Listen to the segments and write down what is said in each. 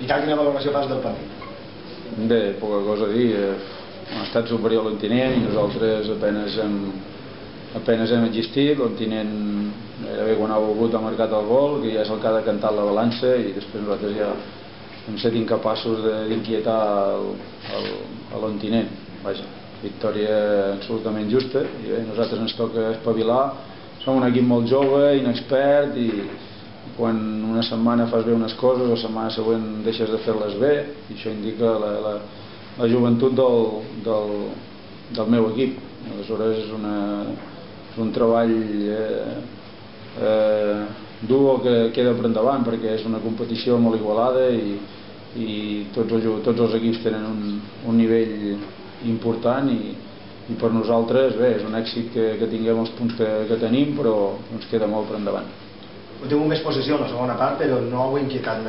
I tal, quina valoració fas del partit? Bé, poca cosa a dir. Eh, ha estat superior l'Ontinent i nosaltres apenes hem, apenes hem existit. L'Ontinent gairebé quan ha volgut ha marcat el gol, que ja és el que ha decantat la balança i després nosaltres ja hem estat incapaços d'inquietar l'Ontinent. Vaja, victòria absolutament justa i bé, nosaltres ens toca espavilar som un equip molt jove, inexpert i quan una setmana fas bé unes coses la setmana següent deixes de fer-les bé i això indica la, la, la joventut del, del, del meu equip. Aleshores és, una, és un treball eh, eh, dur que queda per endavant perquè és una competició molt igualada i, i tots, els, tots els equips tenen un, un nivell important i, i per nosaltres bé, és un èxit que, que tinguem els punts que, que tenim però ens queda molt per endavant heu tingut més possessió en la segona part però no heu inquietat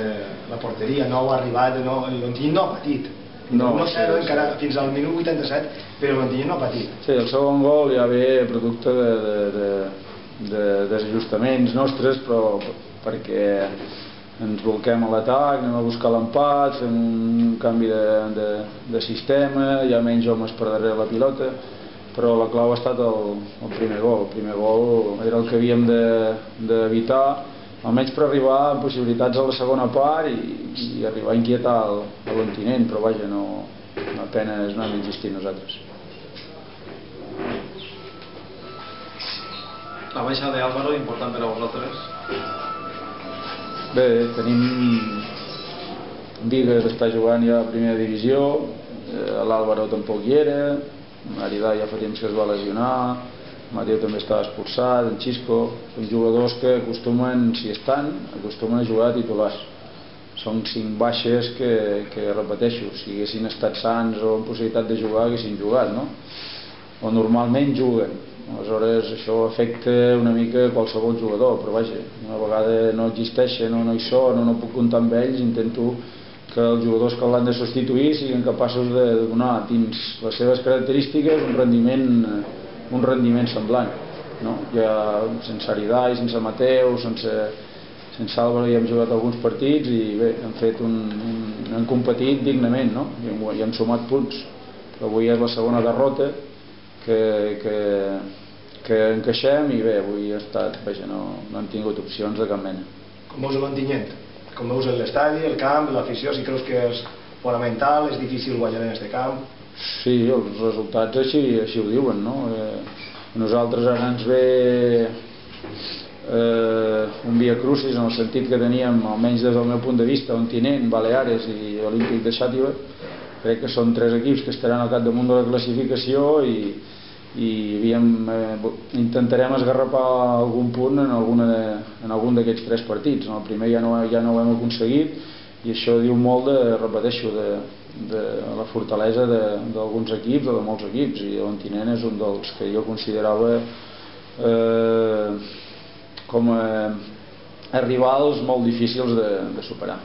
la porteria no heu arribat, no, l'Ontinyent no ha patit. No, no sé, sí, encara fins al minut 87 però l'Ontinyent no ha patit. Sí, el segon gol ja ve producte de, de, de, de desajustaments nostres però perquè ens volquem a l'atac, anem a buscar l'empat, fem un canvi de, de, de sistema, hi ha menys homes per darrere la pilota, però la clau ha estat el, el primer gol. El primer gol era el que havíem d'evitar, de, almenys per arribar a possibilitats a la segona part i, i arribar a inquietar l'Ontinent, però vaja, no, apenes no hem existit nosaltres. La baixa d'Àlvaro, important per a vosaltres? Bé, tenim que està jugant ja a primera divisió, eh, l'Àlvaro tampoc hi era, Maridà ja fa temps que es va lesionar, Mateo també estava expulsat, en Xisco, són jugadors que acostumen, si estan, acostumen a jugar a titulars. Són cinc baixes que, que repeteixo, si haguessin estat sants o amb possibilitat de jugar, haguessin jugat, no? O normalment juguen, aleshores això afecta una mica qualsevol jugador però vaja, una vegada no existeixen o no hi són o no puc comptar amb ells intento que els jugadors que l'han de substituir siguin capaços de donar dins les seves característiques un rendiment un rendiment semblant no? ja sense Aridai, sense Mateu sense, sense Álvaro ja hem jugat alguns partits i bé, hem fet un, un, hem competit dignament no? I, hem, i hem sumat punts però avui és la segona derrota que, que, que encaixem i bé, avui ha estat, vaja, no, no hem tingut opcions de cap mena. Com veus l'Ontinyent? Com veus l'estadi, el camp, l'afició, si creus que és fonamental, és difícil guanyar en aquest camp? Sí, els resultats així, així ho diuen, no? Eh, nosaltres ara ens ve eh, un via crucis en el sentit que teníem, almenys des del meu punt de vista, Ontinent, Baleares i Olímpic de Xàtiva, crec que són tres equips que estaran al capdamunt de la classificació i, i havíem, eh, intentarem esgarrapar algun punt en, alguna, en algun d'aquests tres partits en el primer ja no, ja no ho hem aconseguit i això diu molt de, repeteixo de, de la fortalesa d'alguns equips o de molts equips i l'Ontinent és un dels que jo considerava eh, com a, a rivals molt difícils de, de superar